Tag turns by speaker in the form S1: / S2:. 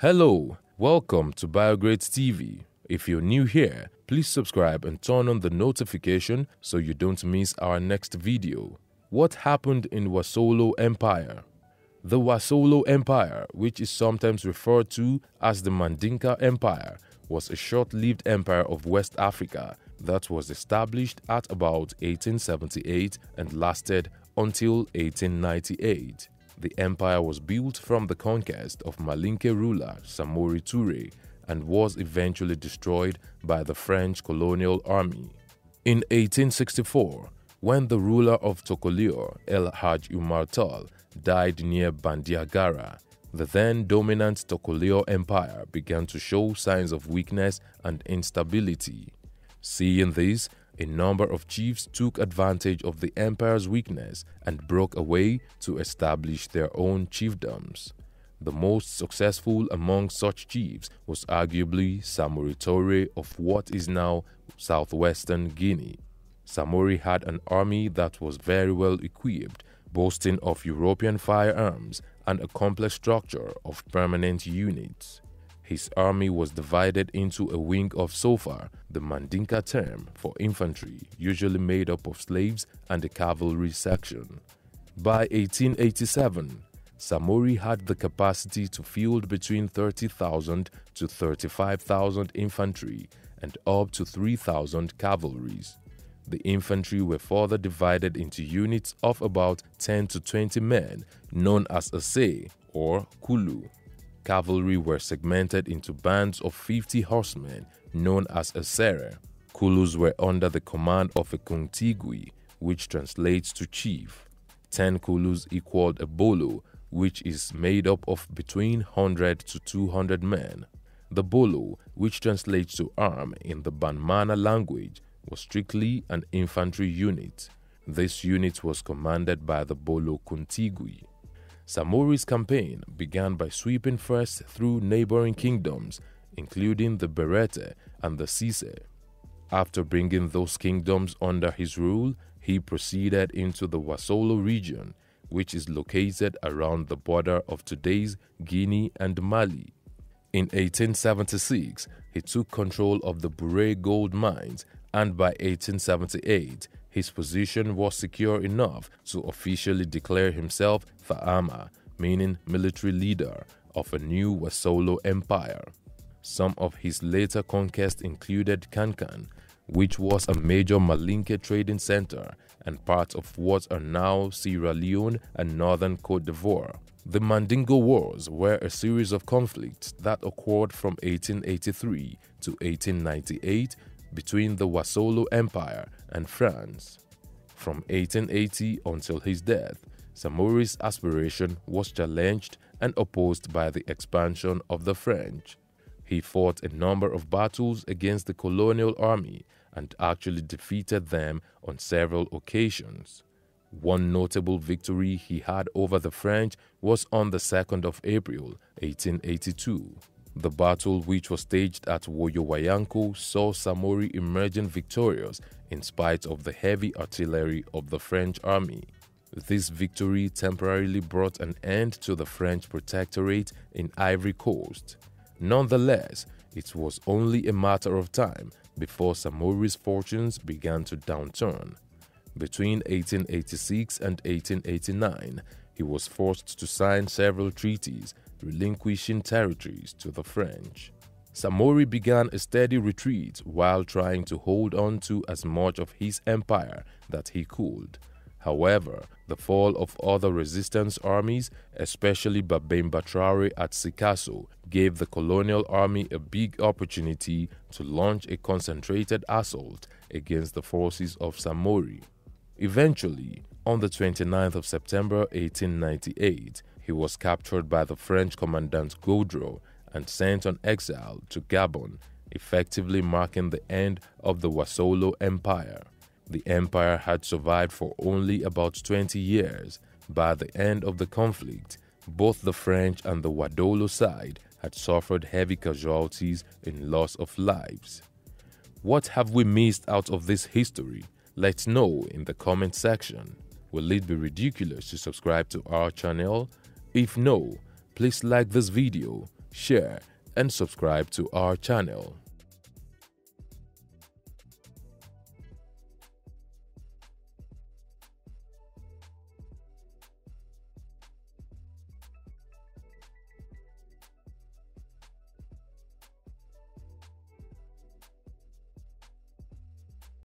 S1: Hello, welcome to BioGreat TV. If you're new here, please subscribe and turn on the notification so you don't miss our next video. What happened in Wassoulou Empire? The Wassoulou Empire, which is sometimes referred to as the Mandinka Empire, was a short-lived empire of West Africa that was established at about 1878 and lasted until 1898. The empire was built from the conquest of Malinke ruler Samori Ture and was eventually destroyed by the French colonial army. In 1864, when the ruler of Toucouleur, El Haj Umar Tal, died near Bandiagara, the then dominant Toucouleur Empire began to show signs of weakness and instability. Seeing this, a number of chiefs took advantage of the empire's weakness and broke away to establish their own chiefdoms. The most successful among such chiefs was arguably Samori Ture of what is now southwestern Guinea. Samori had an army that was very well equipped, boasting of European firearms and a complex structure of permanent units. His army was divided into a wing of Sofa, the Mandinka term for infantry, usually made up of slaves, and a cavalry section. By 1887, Samori had the capacity to field between 30,000 to 35,000 infantry and up to 3,000 cavalries. The infantry were further divided into units of about 10 to 20 men, known as Ase or Kulu. Cavalry were segmented into bands of 50 horsemen, known as Asere. Kulus were under the command of a Kuntigui, which translates to chief. 10 Kulus equaled a Bolo, which is made up of between 100 to 200 men. The Bolo, which translates to arm in the Banmana language, was strictly an infantry unit. This unit was commanded by the Bolo Kuntigui. Samori's campaign began by sweeping first through neighboring kingdoms, including the Berete and the Sise. After bringing those kingdoms under his rule, he proceeded into the Wassoulou region, which is located around the border of today's Guinea and Mali. In 1876, he took control of the Bure gold mines, and by 1878, his position was secure enough to officially declare himself Fa'ama, meaning military leader of a new Wassoulou empire. Some of his later conquests included Kankan, which was a major Malinke trading center and part of what are now Sierra Leone and northern Cote d'Ivoire. The Mandingo Wars were a series of conflicts that occurred from 1883 to 1898 between the Wassoulou Empire and France. From 1880 until his death, Samori's aspiration was challenged and opposed by the expansion of the French. He fought a number of battles against the colonial army and actually defeated them on several occasions. One notable victory he had over the French was on the 2nd of April 1882. The battle, which was staged at Woyowayanko, saw Samori emerging victorious in spite of the heavy artillery of the French army. This victory temporarily brought an end to the French protectorate in Ivory Coast. Nonetheless, it was only a matter of time before Samori's fortunes began to downturn. Between 1886 and 1889, he was forced to sign several treaties relinquishing territories to the French. Samori began a steady retreat while trying to hold on to as much of his empire that he could. However, the fall of other resistance armies, especially Babemba Traore at Sikasso, gave the colonial army a big opportunity to launch a concentrated assault against the forces of Samori. Eventually, on the 29th of September 1898, he was captured by the French commandant Gouraud and sent on exile to Gabon, effectively marking the end of the Wassoulou Empire. The empire had survived for only about 20 years. By the end of the conflict, both the French and the Wassoulou side had suffered heavy casualties in loss of lives. What have we missed out of this history? Let's know in the comment section. Will it be ridiculous to subscribe to our channel? If no, please like this video, share and subscribe to our channel.